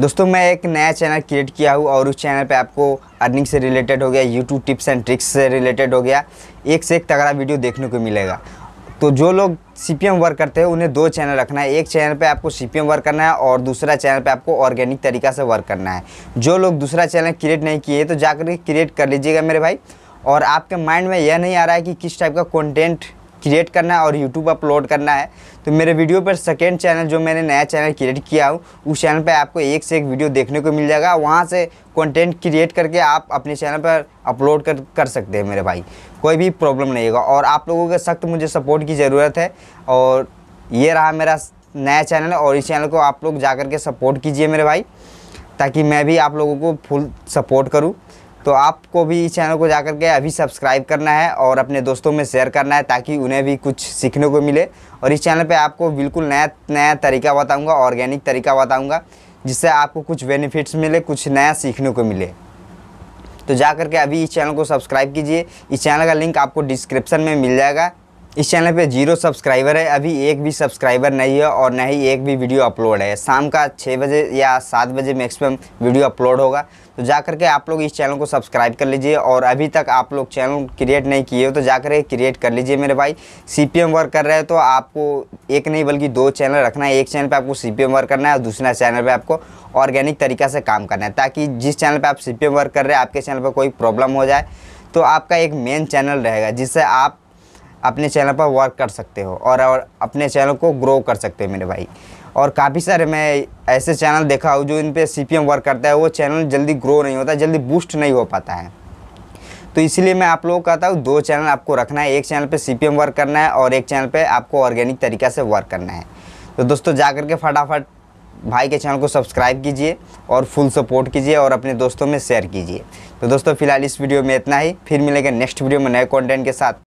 दोस्तों, मैं एक नया चैनल क्रिएट किया हूँ और उस चैनल पे आपको अर्निंग से रिलेटेड हो गया यूट्यूब टिप्स एंड ट्रिक्स से रिलेटेड हो गया। एक से एक तगड़ा वीडियो देखने को मिलेगा। तो जो लोग सीपीएम वर्क करते हैं, उन्हें दो चैनल रखना है। एक चैनल पे आपको सीपीएम वर्क करना है और दूसरा चैनल पे आपको ऑर्गेनिक तरीका से वर्क करना है। जो लोग दूसरा चैनल क्रिएट नहीं किए तो जाकर क्रिएट कर लीजिएगा मेरे भाई। और आपके माइंड में यह नहीं आ रहा है कि किस टाइप का कंटेंट क्रिएट करना है और यूट्यूब अपलोड करना है तो मेरे वीडियो पर सेकेंड चैनल जो मैंने नया चैनल क्रिएट किया हूँ, उस चैनल पर आपको एक से एक वीडियो देखने को मिल जाएगा। वहाँ से कंटेंट क्रिएट करके आप अपने चैनल पर अपलोड कर कर सकते हैं मेरे भाई। कोई भी प्रॉब्लम नहीं होगा। और आप लोगों के सख्त मुझे सपोर्ट की ज़रूरत है और ये रहा मेरा नया चैनल और इस चैनल को आप लोग जा के सपोर्ट कीजिए मेरे भाई, ताकि मैं भी आप लोगों को फुल सपोर्ट करूँ। तो आपको भी इस चैनल को जाकर के अभी सब्सक्राइब करना है और अपने दोस्तों में शेयर करना है ताकि उन्हें भी कुछ सीखने को मिले। और इस चैनल पे आपको बिल्कुल नया नया तरीका बताऊँगा ऑर्गेनिक तरीका बताऊँगा, जिससे आपको कुछ बेनिफिट्स मिले, कुछ नया सीखने को मिले। तो जा करके अभी इस चैनल को सब्सक्राइब कीजिए। इस चैनल का लिंक आपको डिस्क्रिप्शन में मिल जाएगा। इस चैनल पे ज़ीरो सब्सक्राइबर है, अभी एक भी सब्सक्राइबर नहीं है और न ही एक भी वीडियो अपलोड है। शाम का छः बजे या सात बजे मैक्सिमम वीडियो अपलोड होगा। तो जा करके आप लोग इस चैनल को सब्सक्राइब कर लीजिए और अभी तक आप लोग चैनल क्रिएट नहीं किए हो तो जा कर क्रिएट कर लीजिए मेरे भाई। सी वर्क कर रहे हैं तो आपको एक नहीं बल्कि दो चैनल रखना है। एक चैनल पर आपको सी वर्क करना है और दूसरा चैनल पर आपको ऑर्गेनिक तरीका से काम करना है, ताकि जिस चैनल पर आप सी वर्क कर रहे हैं, आपके चैनल पर कोई प्रॉब्लम हो जाए तो आपका एक मेन चैनल रहेगा, जिससे आप अपने चैनल पर वर्क कर सकते हो और, और अपने चैनल को ग्रो कर सकते हो मेरे भाई। और काफ़ी सारे मैं ऐसे चैनल देखा हूँ जो इन पर सी वर्क करता है वो चैनल जल्दी ग्रो नहीं होता जल्दी बूस्ट नहीं हो पाता है। तो इसलिए मैं आप लोगों को कहता हूँ दो चैनल आपको रखना है एक चैनल पे सी वर्क करना है और एक चैनल पे आपको ऑर्गेनिक तरीका से वर्क करना है। तो दोस्तों जा कर के फटाफट भाई के चैनल को सब्सक्राइब कीजिए और फुल सपोर्ट कीजिए और अपने दोस्तों में शेयर कीजिए। तो दोस्तों फ़िलहाल इस वीडियो में इतना ही फिर मिलेंगे नेक्स्ट वीडियो में नए कॉन्टेंट के साथ।